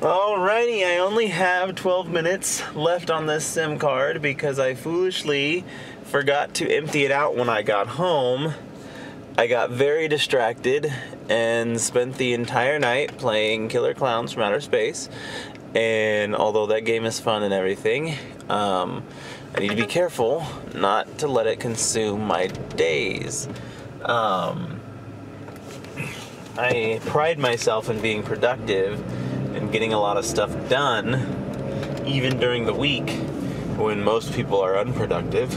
Alrighty, I only have 12 minutes left on this SIM card because I foolishly forgot to empty it out when I got home. I got very distracted and spent the entire night playing Killer Klowns from Outer Space. And although that game is fun and everything, um, I need to be careful not to let it consume my days. Um, I pride myself in being productive getting a lot of stuff done, even during the week when most people are unproductive.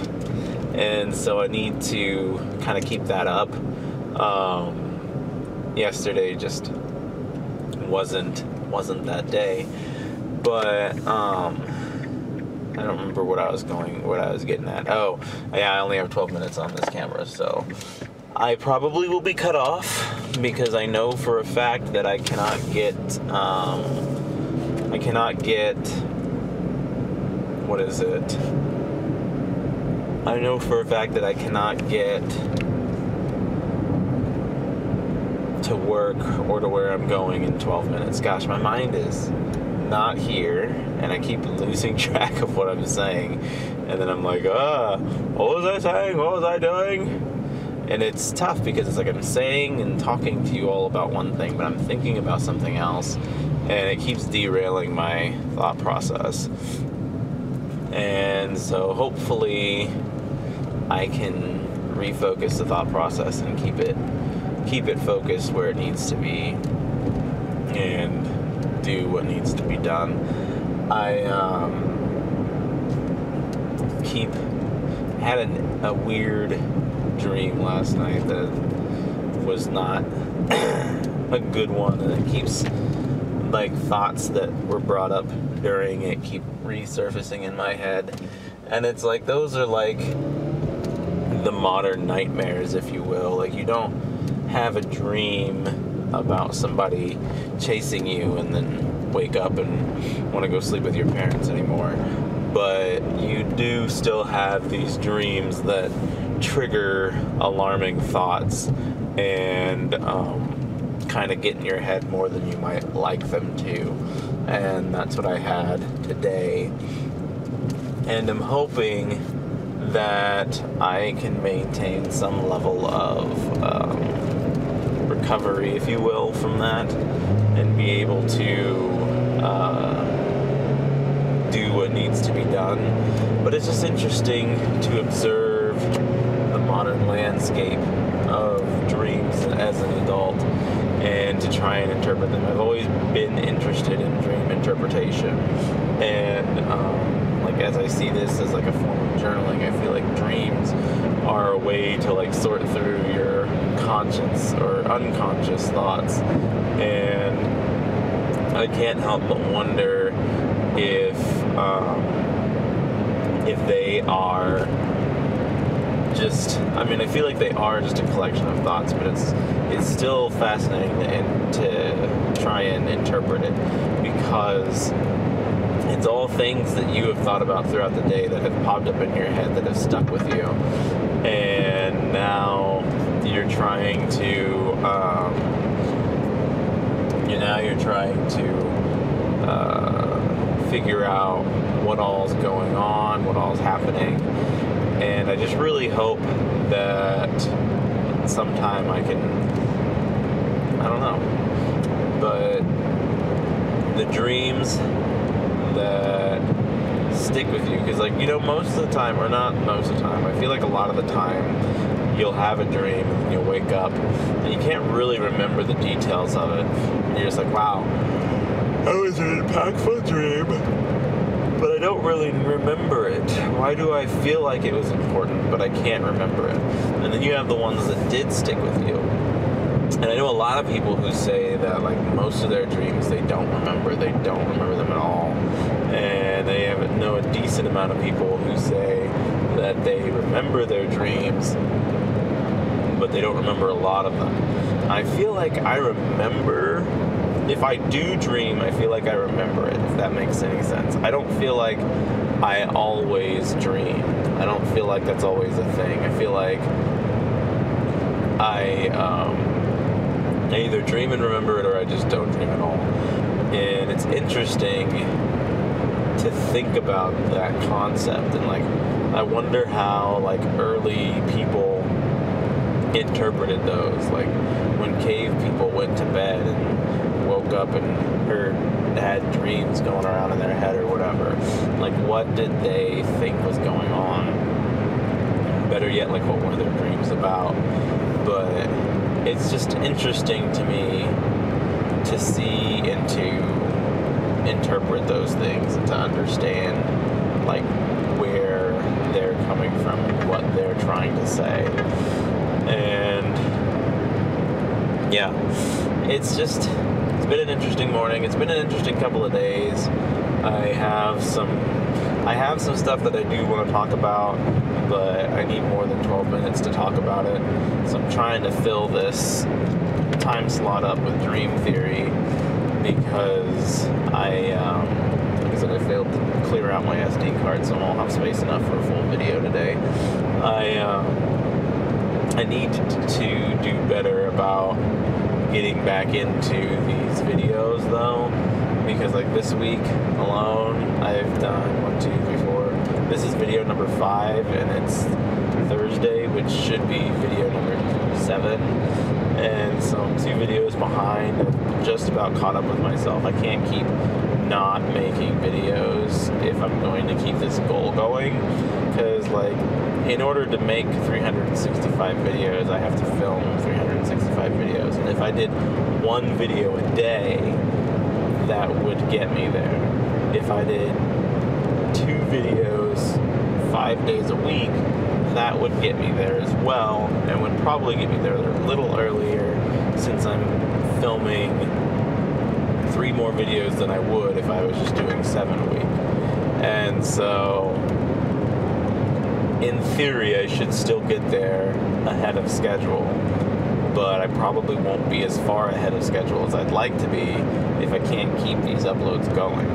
And so I need to kind of keep that up. Um, yesterday just wasn't wasn't that day, but um, I don't remember what I was going, what I was getting at. Oh, yeah, I only have 12 minutes on this camera, so I probably will be cut off because I know for a fact that I cannot get, um, I cannot get, what is it? I know for a fact that I cannot get to work or to where I'm going in 12 minutes. Gosh, my mind is not here and I keep losing track of what I'm saying. And then I'm like, ah, what was I saying? What was I doing? And it's tough because it's like I'm saying and talking to you all about one thing, but I'm thinking about something else. And it keeps derailing my thought process. And so hopefully I can refocus the thought process and keep it keep it focused where it needs to be and do what needs to be done. I um, keep had a, a weird dream last night that was not a good one, and it keeps like thoughts that were brought up during it keep resurfacing in my head, and it's like those are like the modern nightmares, if you will. Like you don't have a dream about somebody chasing you and then wake up and want to go sleep with your parents anymore. But you do still have these dreams that trigger alarming thoughts and um, kind of get in your head more than you might like them to. And that's what I had today. And I'm hoping that I can maintain some level of. Um, recovery, if you will, from that, and be able to uh, do what needs to be done. But it's just interesting to observe the modern landscape of dreams as an adult to try and interpret them. I've always been interested in dream interpretation, and um, like as I see this as like a form of journaling, I feel like dreams are a way to like sort through your conscious or unconscious thoughts. And I can't help but wonder if um, if they are just I mean I feel like they are just a collection of thoughts, but it's it's still fascinating to, to try and interpret it because it's all things that you have thought about throughout the day that have popped up in your head that have stuck with you. And now you're trying to, um, you now you're trying to uh, figure out what all's going on, what all's happening, and I just really hope that sometime I can, I don't know, but the dreams that stick with you because like you know most of the time or not most of the time i feel like a lot of the time you'll have a dream and you'll wake up and you can't really remember the details of it. And you're just like, wow, that was an impactful dream, really remember it. Why do I feel like it was important, but I can't remember it? And then you have the ones that did stick with you. And I know a lot of people who say that like most of their dreams they don't remember, they don't remember them at all. And they have know a decent amount of people who say that they remember their dreams but they don't remember a lot of them. I feel like I remember, if I do dream, I feel like I remember it, if that makes any sense. I don't feel like I always dream. I don't feel like that's always a thing. I feel like I, um, I either dream and remember it or I just don't dream at all. and it's interesting to think about that concept and like I wonder how like early people interpreted those like when cave people went to bed and woke up and heard had dreams going around in their head or whatever like what did they think was going on? Better yet like what were their dreams about? But it's just interesting to me to see and to interpret those things and to understand like where they're coming from and what they're trying to say. And yeah it's just been an interesting morning. It's been an interesting couple of days. I have some i have some stuff that i do want to talk about but i need more than 12 minutes to talk about it. So i'm trying to fill this time slot up with dream theory because i um, I failed to clear out my SD card, so I won't have space enough for a full video today. I um, I need to do better about getting back into these videos though, because like this week alone, I've done one, two, three, four. This is video number five, and it's Thursday, which should be video number seven. And so I'm two videos behind. I've just about caught up with myself. I can't keep not making videos if I'm going to keep this goal going. Because, like, in order to make 365 videos, I have to film 365 videos. And if I did one video a day, that would get me there. If I did two videos five days a week, that would get me there as well, and would probably get me there a little earlier since I'm filming three more videos than I would if I was just doing seven a week. And so, in theory, I should still get there ahead of schedule, but I probably won't be as far ahead of schedule as I'd like to be if I can't keep these uploads going.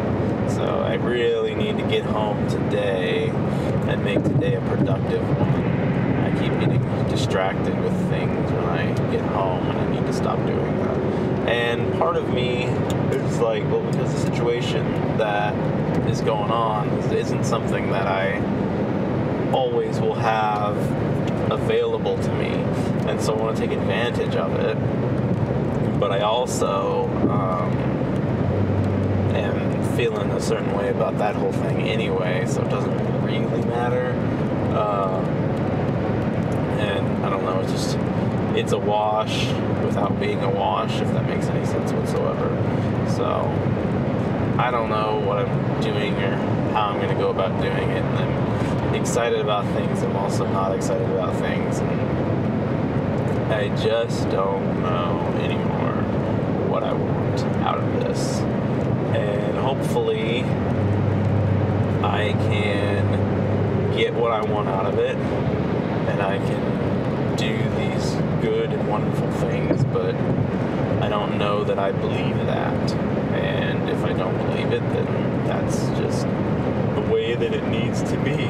So, I really need to get home today and make today a productive one. I keep getting distracted with things when I get home, and I need to stop doing that. And part of me is like, well, because the situation that is going on isn't something that I always will have available to me, and so I want to take advantage of it. But I also um, am feeling a certain way about that whole thing anyway, so it doesn't really matter. Um, and I don't know, it's just it's a wash without being a wash, if that makes any sense whatsoever. So I don't know what I'm doing or how I'm going to go about doing it. And I'm excited about things. I'm also not excited about things. And I just don't know anymore what I want out of this. And hopefully I can get what I want out of it and I can do these good and wonderful things, but I don't know that I believe that. And if I don't believe it, then that's just the way that it needs to be.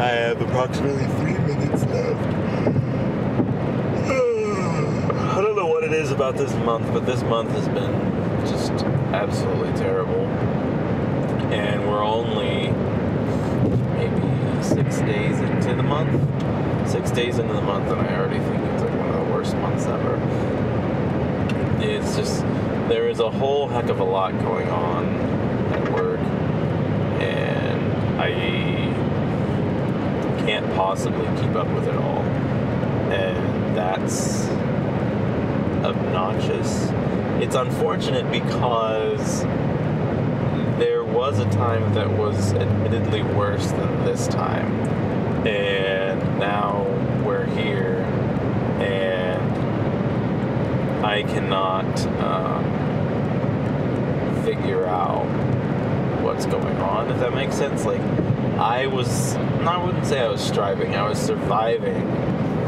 I have approximately three minutes left. I don't know what it is about this month, but this month has been just absolutely terrible. And we're only maybe six days into the month. Six days into the month, and I already think it's like one of the worst months ever. It's just, there is a whole heck of a lot going on at work, and I can't possibly keep up with it all. And that's obnoxious. It's unfortunate because there was a time that was admittedly worse than this time. And now we're here, and I cannot um, figure out what's going on, if that makes sense. Like, I was, I wouldn't say I was striving, I was surviving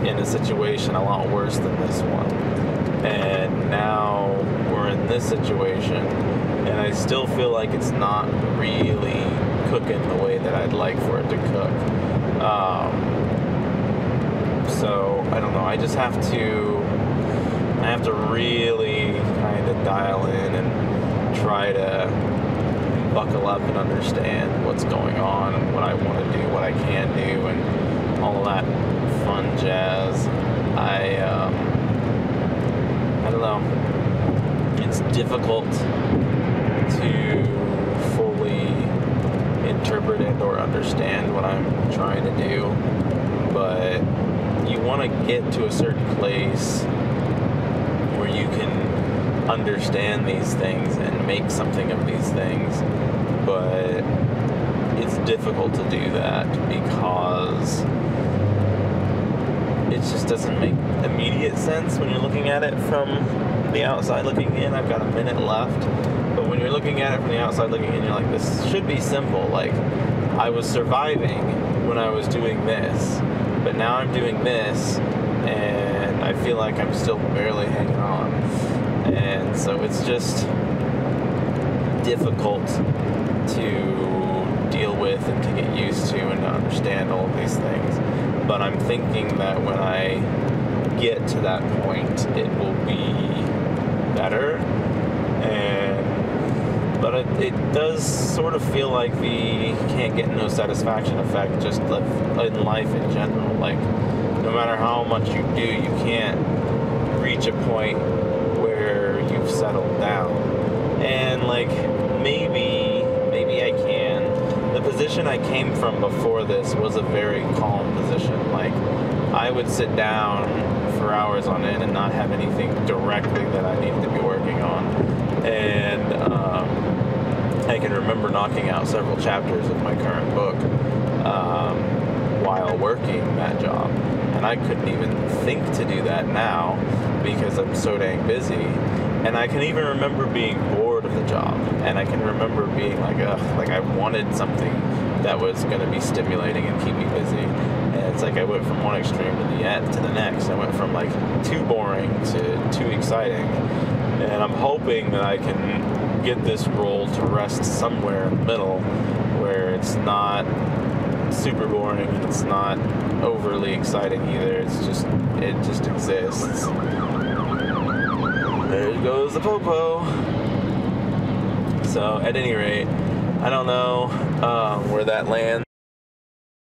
in a situation a lot worse than this one. And now we're in this situation, and I still feel like it's not really cooking the way that I'd like for it to cook. Um, so I don't know. I just have to. I have to really kind of dial in and try to buckle up and understand what's going on and what I want to do, what I can do, and all that fun jazz. I um, don't know. It's difficult to fully interpret it or understand what I'm trying to do, but you want to get to a certain place where you can understand these things and make something of these things, but it's difficult to do that because it just doesn't make immediate sense when you're looking at it from the outside looking in. I've got a minute left, but when you're looking at it from the outside looking in, you're like, this should be simple. Like, I was surviving when I was doing this, but now I'm doing this, and I feel like I'm still barely hanging on. And so it's just difficult to deal with and to get used to and to understand all of these things. But I'm thinking that when I get to that point, it will be better. And but it, it does sort of feel like the can't get no satisfaction effect just in life in general. Like no matter how much you do, you can't reach a point where you've settled down. And like maybe maybe I can. The position I came from before this was a very calm position. Like I would sit down for hours on end and not have anything directly that I needed to be working on. And um, I can remember knocking out several chapters of my current book um, while working that job. And I couldn't even think to do that now because I'm so dang busy. And I can even remember being bored of the job. And I can remember being like, ugh, like I wanted something that was going to be stimulating and keep me busy. And it's like I went from one extreme to the end to the next. I went from like too boring to too exciting. And I'm hoping that I can get this role to rest somewhere in the middle where it's not super boring and it's not overly exciting either. It's just it just exists. There goes the popo. So at any rate, I don't know uh, where that lands.